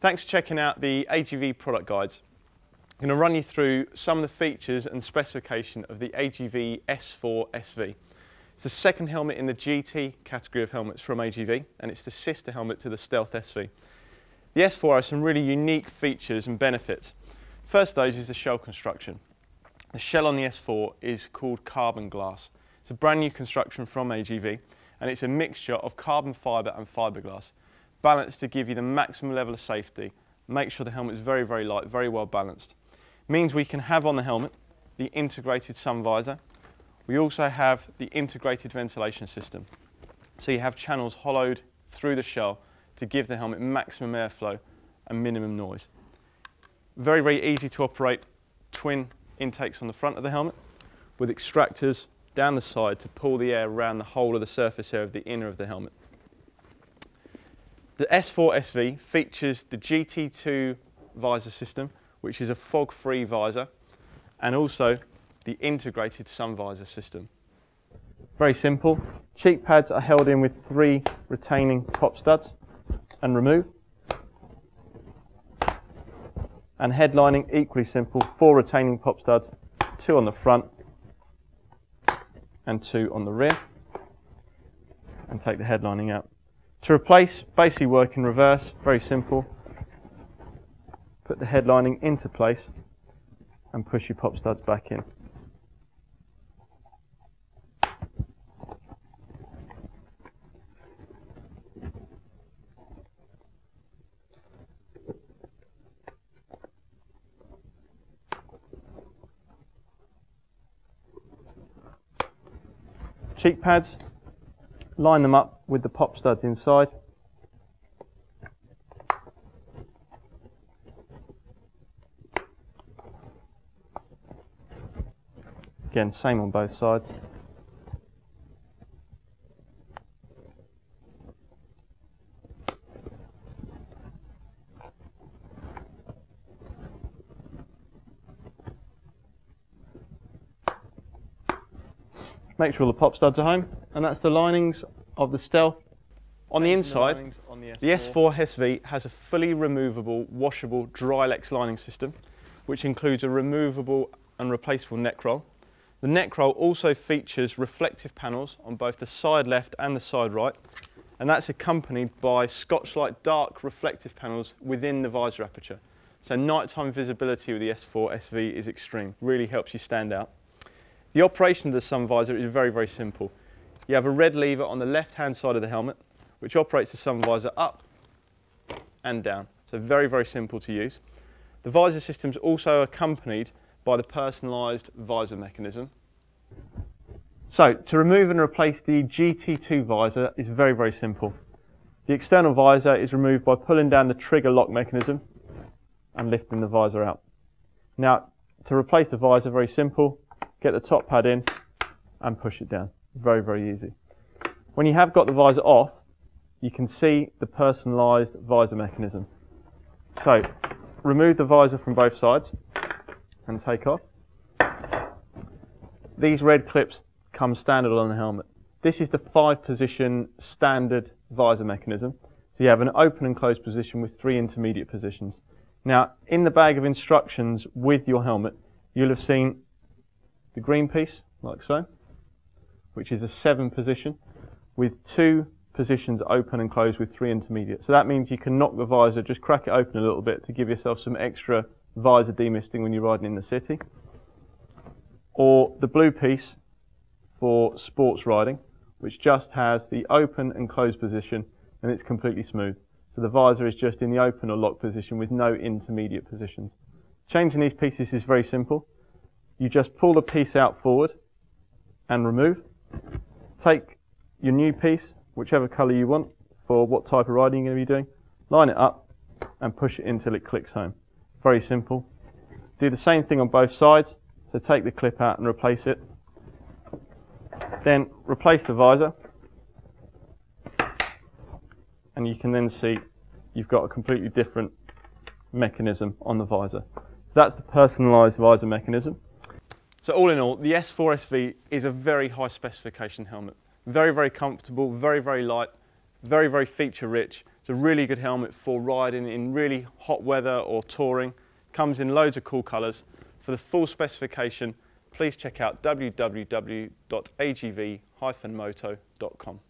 Thanks for checking out the AGV product guides. I'm going to run you through some of the features and specification of the AGV S4 SV. It's the second helmet in the GT category of helmets from AGV and it's the sister helmet to the Stealth SV. The S4 has some really unique features and benefits. First of those is the shell construction. The shell on the S4 is called carbon glass. It's a brand new construction from AGV and it's a mixture of carbon fibre and fiberglass, balanced to give you the maximum level of safety. Make sure the helmet is very, very light, very well balanced. Means we can have on the helmet the integrated sun visor. We also have the integrated ventilation system. So you have channels hollowed through the shell to give the helmet maximum airflow and minimum noise. Very, very easy to operate twin intakes on the front of the helmet with extractors down the side to pull the air around the whole of the surface area of the inner of the helmet. The S4 SV features the GT2 visor system, which is a fog-free visor, and also the integrated sun visor system. Very simple. Cheek pads are held in with three retaining pop studs and remove. And headlining equally simple, four retaining pop studs, two on the front and two on the rear. And take the headlining out. To replace, basically work in reverse, very simple. Put the headlining into place and push your pop studs back in. cheek pads, line them up with the pop studs inside. Again, same on both sides. Make sure all the pop studs are home, and that's the linings of the Stealth. On the inside, the, on the, S4. the S4 SV has a fully removable, washable Drylex lining system, which includes a removable and replaceable neck roll. The neck roll also features reflective panels on both the side left and the side right, and that's accompanied by Scotchlite dark reflective panels within the visor aperture. So nighttime visibility with the S4 SV is extreme, really helps you stand out. The operation of the sun visor is very, very simple. You have a red lever on the left-hand side of the helmet, which operates the sun visor up and down. So very, very simple to use. The visor system is also accompanied by the personalised visor mechanism. So to remove and replace the GT2 visor is very, very simple. The external visor is removed by pulling down the trigger lock mechanism and lifting the visor out. Now, to replace the visor, very simple get the top pad in and push it down. Very, very easy. When you have got the visor off, you can see the personalised visor mechanism. So, remove the visor from both sides and take off. These red clips come standard on the helmet. This is the five position standard visor mechanism. So you have an open and closed position with three intermediate positions. Now, in the bag of instructions with your helmet, you'll have seen the green piece, like so, which is a seven position, with two positions open and closed with three intermediate. So that means you can knock the visor, just crack it open a little bit to give yourself some extra visor demisting when you're riding in the city. Or the blue piece for sports riding, which just has the open and closed position and it's completely smooth. So the visor is just in the open or locked position with no intermediate positions. Changing these pieces is very simple you just pull the piece out forward and remove. Take your new piece, whichever colour you want for what type of riding you're going to be doing, line it up and push it until it clicks home. Very simple. Do the same thing on both sides. So take the clip out and replace it. Then replace the visor. And you can then see you've got a completely different mechanism on the visor. So that's the personalised visor mechanism. So all in all, the S4SV is a very high specification helmet. Very, very comfortable, very, very light, very, very feature rich. It's a really good helmet for riding in really hot weather or touring. Comes in loads of cool colours. For the full specification, please check out www.agv-moto.com.